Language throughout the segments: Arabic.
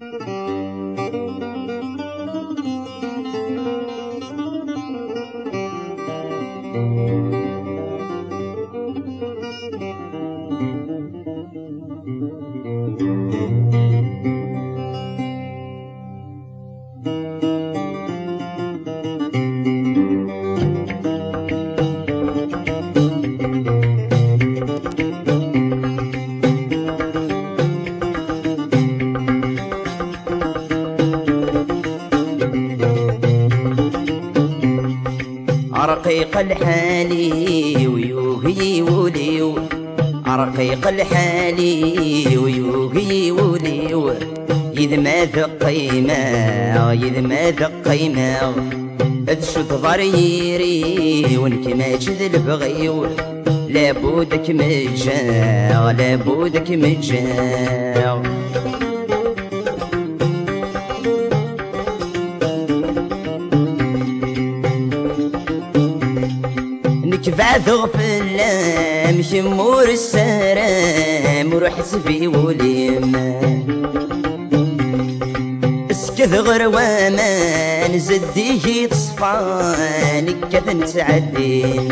Mm-hmm. رقيق الحالي ويوهي وليو. رقيق الحالي ويوهي وليو. إذ ما ذق قيمة إذ ما ذق قيمة تشد ضريري وإنك ما جذ البغيو. لابودك مجا لابودك مجا نكفع ذغفل مش مور السرام وروح سفي وليم اسكث غير وامان زديه تصفان كذا تعدين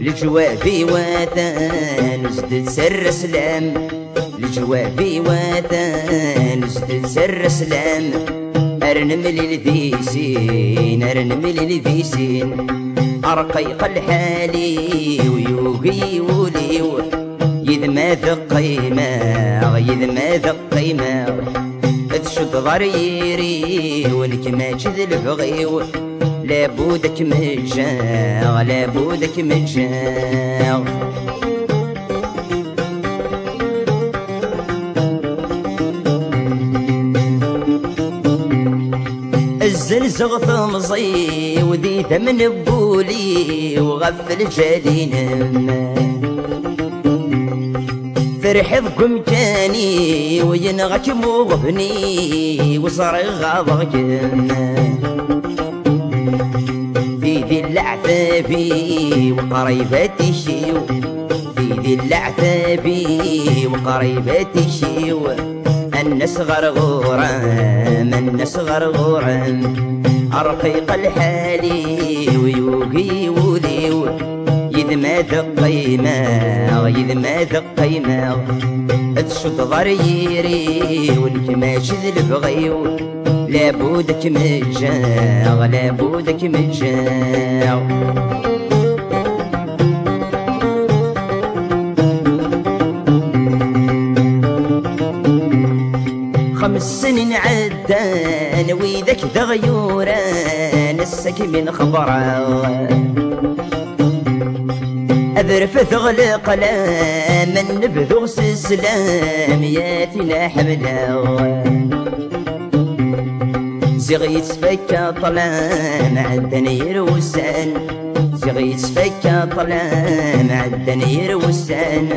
لجوابي واتان زد سر سلام. لجوابي واتان زد سر سلام. ارنمل الذيسين ارنمل الذيسين ارقيق الحالي ويوقي وليو إذ ما ذق قيمة إذ ما ذق قيمة تشد ضريري ولك ما جذ البغيو لابودك مجا لابودك مجا الزلزغ ثمزي وذي ثمن بولي وغفل جالينم فرح بكم كاني وينغك مغبني وصار غاضغكم في ذي العتابي وقريباتي شيو في ذي العتابي وقريباتي شيو الناس غرغورم الناس غرغورم أرقيق الحالي ويوقي وليو إذ ما ذق قيمة إذ ما ذق قيمة تشد ضريري ولك ما شذ البغيو لابودك مجا لابودك مجا خمس سنين عدان ويذاك ذا غيورا نسك من خبره أذرف ثغلق لا من نبذغ سلام ياتنا حملا زغي يتفكى طلام عدن يروسان. زغي يتفكى طلام عدن يروسان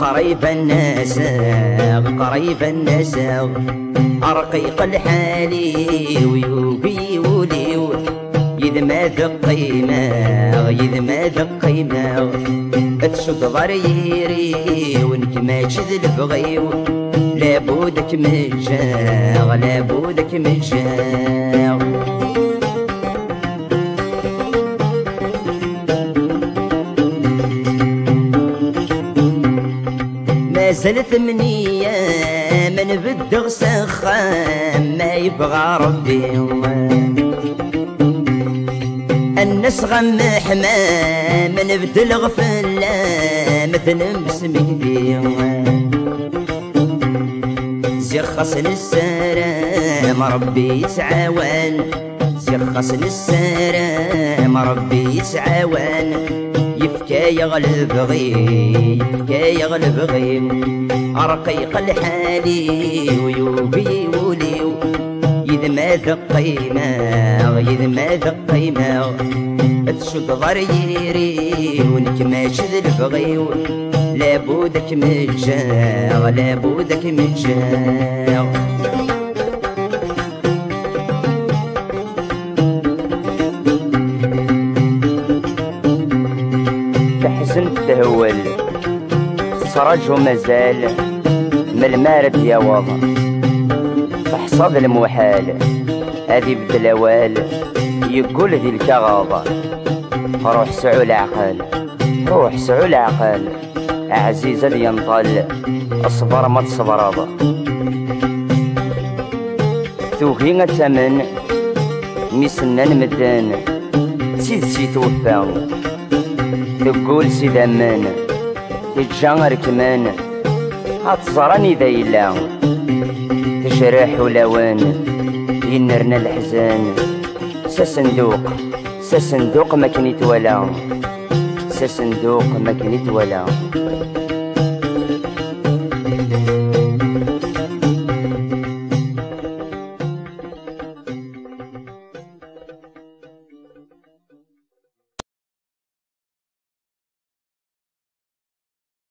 قريب الناس قريب الناس. أرقيق الحالي ويوبي وليو إذ ما ذق قيمة إذ ما ذق قيمة تشد ضريري وانك ما جذ البغيو لابودك مجا لابودك مجا ما زلت منية من بدغ سخام ما يبغى ربي الناس غم حمام نبدل غفلة مثل بسمك ديوان زخصن السلام ربي يتعاون. زخصن السلام ربي يتعاون. يفكى يغلب غي يفكى يغلب غي رقيق الحالي ويوبي وليو. إذ ما ذق قيمة إذ ما ذق قيمة تشد ضريري ونك ما شذ البغيو لابودك مجا لابودك مجا تهول سرج مازال من المارد يا واضح فحصاد المحال هذي بدلاوال يقول ذي الكغاضة روح سعو العقل روح سعو العقل عزيزة ينطل أصبر ما تصبر توهي الثمن ميسنا المدان سيد سي توفى تقول سيد أمان تتجا كمان هتزراني ذا يلا تجرح ولوان ينرنا الحزان. سصندوق سصندوق ما كنيت ولا. سصندوق ما كنيت ولا.